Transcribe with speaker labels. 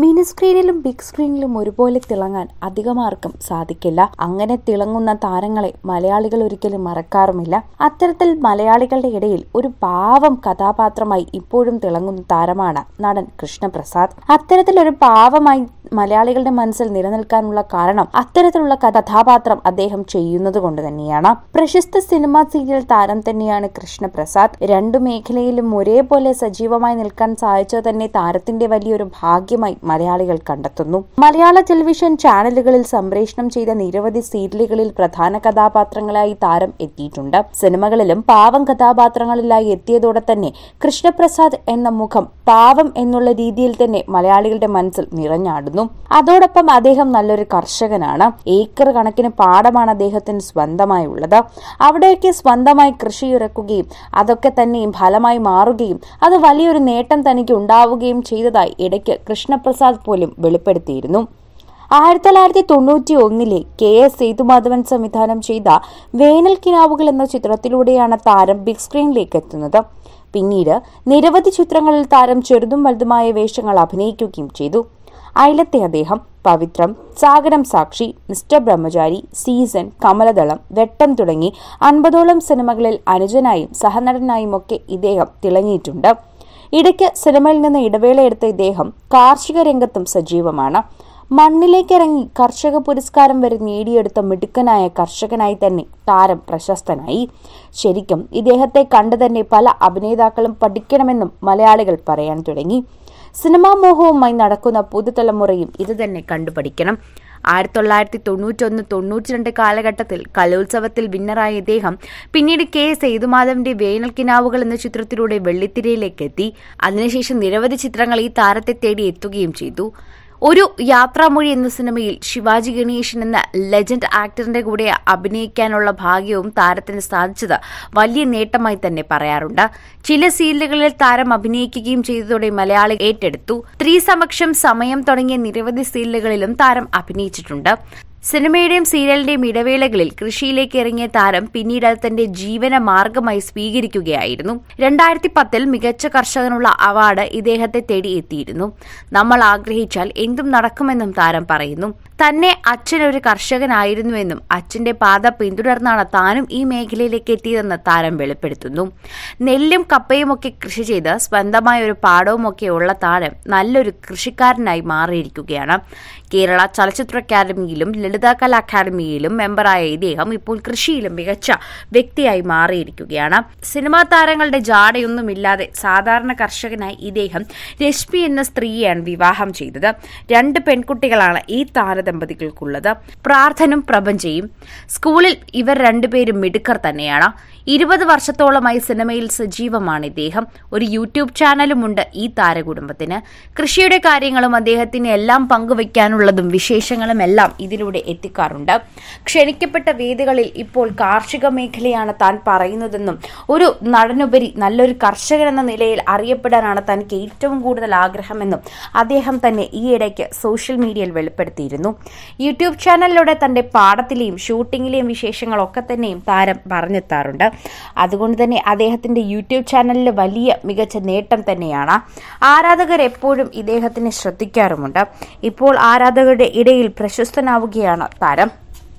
Speaker 1: Mini സ്ക്രീനിലും big സ്ക്രീനിലും ഒരുപോലെ തിളങ്ങാൻ അധികമാർക്കും സാധിക്കില്ല. അങ്ങനെ തിളങ്ങുന്ന താരങ്ങളെ മലയാളികൾ ഒരിക്കലും മറക്കാറുമില്ല. അത്തരത്തിൽ മലയാളികളുടെ ഇടയിൽ ഒരു പാവം കഥാപാത്രമായി ഇപ്പോഴും തിളങ്ങുന്ന താരമാണ് നടൻ കൃഷ്ണപ്രസാദ്. അത്തരത്തിൽ ഒരു പാവമായി മലയാളികളുടെ മനസ്സിൽ നിലനിൽക്കാനുള്ള കാരണം അത്തരത്തിലുള്ള കഥാപാത്രം അദ്ദേഹം ചെയ്യുന്നത് കൊണ്ട് തന്നെയാണ്. പ്രശസ്ത സിനിമാ സീരിയൽ താരം തന്നെയാണ് കൃഷ്ണപ്രസാദ്. രണ്ടു മേഖലയിലും ഒരേപോലെ സജീവമായി നിൽക്കാൻ സാധിച്ചത് തന്നെ താരത്തിന്റെ വലിയൊരു ഭാഗ്യമായി മലയാളികൾ കണ്ടെത്തുന്നു. മലയാള ടെലിവിഷൻ ചാനലുകളിൽ സംപ്രേഷണം ചെയ്ത നിരവധി സീരിയലുകളിൽ പ്രധാന കഥാപാത്രങ്ങളായി താരം എത്തിയിട്ടുണ്ട്. സിനിമകളിലും പാവം കഥാപാത്രങ്ങളിലായി എത്തിയതോടെ തന്നെ കൃഷ്ണപ്രസാദ് എന്ന മുഖം പാവം എന്നുള്ള രീതിയിൽ തന്നെ മലയാളികളുടെ മനസ്സിൽ നിറഞ്ഞാടുന്നു. അതോടൊപ്പം അദ്ദേഹം നല്ലൊരു കർഷകനാണ്. ഏക്കർ കണക്കിന് പാടമാണ് അദ്ദേഹത്തിന് സ്വന്തമായി ഉള്ളത്. അവിടെയൊക്കെ സ്വന്തമായി കൃഷി ഇറക്കുകയും അതൊക്കെ തന്നെയും ഫലമായി മാറുകയും അത് വലിയൊരു നേട്ടം തനിക്ക് ഉണ്ടാവുകയും ചെയ്തതായി ഇടയ്ക്ക് കൃഷ്ണപ്രസാദ് പോലും വെളിപ്പെടുത്തിയിരുന്നു. ആയിരത്തി തൊള്ളായിരത്തി തൊണ്ണൂറ്റി ഒന്നിലെ കെ എസ് സേതുമാധവൻ സംവിധാനം ചെയ്ത വേനൽ കിനാവുകൾ എന്ന ചിത്രത്തിലൂടെയാണ് താരം ബിഗ് സ്ക്രീനിലേക്ക് എത്തുന്നത്. പിന്നീട് നിരവധി ചിത്രങ്ങളിൽ താരം ചെറുതും വലുതുമായ വേഷങ്ങൾ അഭിനയിക്കുകയും ചെയ്തു. അയലത്തെ അദ്ദേഹം പവിത്രം സാഗരം സാക്ഷി മിസ്റ്റർ ബ്രഹ്മചാരി സീസൺ കമലദളം വെട്ടം തുടങ്ങി അൻപതോളം സിനിമകളിൽ അനുജനായും സഹനടനായും ഒക്കെ ഇദ്ദേഹം തിളങ്ങിയിട്ടുണ്ട്. ഇടയ്ക്ക് സിനിമയിൽ നിന്ന് ഇടവേളയെടുത്ത ഇദ്ദേഹം കാർഷിക രംഗത്തും സജീവമാണ്. മണ്ണിലേക്കിറങ്ങി കർഷക പുരസ്കാരം വരെ നേടിയെടുത്ത മിടുക്കനായ കർഷകനായി തന്നെ താരം പ്രശസ്തനായി. ശരിക്കും ഇദ്ദേഹത്തെ കണ്ടു തന്നെ പല അഭിനേതാക്കളും പഠിക്കണമെന്നും മലയാളികൾ പറയാൻ തുടങ്ങി. സിനിമാ മോഹവുമായി നടക്കുന്ന പുതുതലമുറയും ഇത് തന്നെ കണ്ടുപഠിക്കണം. ആയിരത്തി തൊള്ളായിരത്തി തൊണ്ണൂറ്റൊന്ന് തൊണ്ണൂറ്റിരണ്ട് കാലഘട്ടത്തിൽ കലോത്സവത്തിൽ വിന്നറായ ഇദ്ദേഹം പിന്നീട് കെ സേതുമാധവന്റെ വേനൽ കിനാവുകൾ എന്ന ചിത്രത്തിലൂടെ വെള്ളിത്തിരയിലേക്ക് എത്തി അതിനുശേഷം നിരവധി ചിത്രങ്ങൾ ഈ താരത്തെ തേടി എത്തുകയും ചെയ്തു. ഒരു യാത്രാമൊഴി എന്ന സിനിമയിൽ ശിവാജി ഗണേശൻ എന്ന ലെജൻഡ് ആക്ടറിന്റെ കൂടെ അഭിനയിക്കാനുള്ള ഭാഗ്യവും താരത്തിന് സാധിച്ചത് വലിയ നേട്ടമായി തന്നെ പറയാറുണ്ട്. ചില സീരിയലുകളിൽ താരം അഭിനയിക്കുകയും ചെയ്തതോടെ മലയാളി ഏറ്റെടുത്തു. സ്ത്രീ സമക്ഷം സമയം തുടങ്ങിയ നിരവധി സീരിയലുകളിലും താരം അഭിനയിച്ചിട്ടുണ്ട്. സിനിമയുടെയും സീരിയലിന്റെയും ഇടവേളകളിൽ കൃഷിയിലേക്ക് ഇറങ്ങിയ താരം പിന്നീട് അത് തന്റെ ജീവന മാർഗമായി സ്വീകരിക്കുകയായിരുന്നു. രണ്ടായിരത്തി പത്തിൽ മികച്ച കർഷകനുള്ള അവാർഡ് ഇദ്ദേഹത്തെ തേടി എത്തിയിരുന്നു നമ്മൾ ആഗ്രഹിച്ചാൽ എന്തും നടക്കുമെന്നും താരം പറയുന്നു. തന്നെ അച്ഛൻ ഒരു കർഷകനായിരുന്നുവെന്നും അച്ഛന്റെ പാത പിന്തുടർന്നാണ് താനും ഈ മേഖലയിലേക്ക് എത്തിയതെന്ന് താരം വെളിപ്പെടുത്തുന്നു. നെല്ലും കപ്പയുമൊക്കെ കൃഷി ചെയ്ത് സ്വന്തമായ ഒരു പാടവുമൊക്കെ ഉള്ള താരം നല്ലൊരു കൃഷിക്കാരനായി മാറിയിരിക്കുകയാണ്. കേരള ചലച്ചിത്ര അക്കാദമിയിലും ലളിതകല അക്കാദമിയിലും മെമ്പറായ ഇദ്ദേഹം ഇപ്പോൾ കൃഷിയിലും മികച്ച വ്യക്തിയായി മാറിയിരിക്കുകയാണ്. സിനിമാ താരങ്ങളുടെ ജാടയൊന്നുമില്ലാതെ സാധാരണ കർഷകനായി ഇദ്ദേഹം രശ്മി എന്ന സ്ത്രീയെയാണ് വിവാഹം ചെയ്തത്. രണ്ട് പെൺകുട്ടികളാണ് ഈ താരദമ്പതികൾക്കുള്ളത് പ്രാർത്ഥനും പ്രപഞ്ചയും. സ്കൂളിൽ ഇവർ രണ്ടുപേരും മിടുക്കർ തന്നെയാണ്. ഇരുപത് വർഷത്തോളമായി സിനിമയിൽ സജീവമാണ് ഇദ്ദേഹം. ഒരു യൂട്യൂബ് ചാനലുമുണ്ട് ഈ താരകുടുംബത്തിന്. കൃഷിയുടെ കാര്യങ്ങളും അദ്ദേഹത്തിന് എല്ലാം പങ്കുവയ്ക്കാനുള്ളതും വിശേഷങ്ങളും എല്ലാം ഇതിലൂടെ എത്തിക്കാറുണ്ട്. ക്ഷണിക്കപ്പെട്ട വേദികളിൽ ഇപ്പോൾ കാർഷിക മേഖലയാണ് താൻ പറയുന്നതെന്നും ഒരു നടനുപരി നല്ലൊരു കർഷകൻ എന്ന നിലയിൽ അറിയപ്പെടാനാണ് തനിക്ക് ഏറ്റവും കൂടുതൽ ആഗ്രഹമെന്നും അദ്ദേഹം തന്നെ ഈയിടയ്ക്ക് സോഷ്യൽ മീഡിയയിൽ വെളിപ്പെടുത്തിയിരുന്നു. യൂട്യൂബ് ചാനലിലൂടെ തന്റെ പാടത്തിലെയും ഷൂട്ടിങ്ങിലെയും വിശേഷങ്ങളൊക്കെ തന്നെയും താരം പറഞ്ഞെത്താറുണ്ട്. അതുകൊണ്ട് തന്നെ അദ്ദേഹത്തിന്റെ യൂട്യൂബ് ചാനലിൽ വലിയ മികച്ച നേട്ടം തന്നെയാണ്. ആരാധകർ എപ്പോഴും ഇദ്ദേഹത്തിനെ ശ്രദ്ധിക്കാറുമുണ്ട്. ഇപ്പോൾ ആരാധകരുടെ ഇടയിൽ പ്രശസ്തനാവുകയാണ് താരം.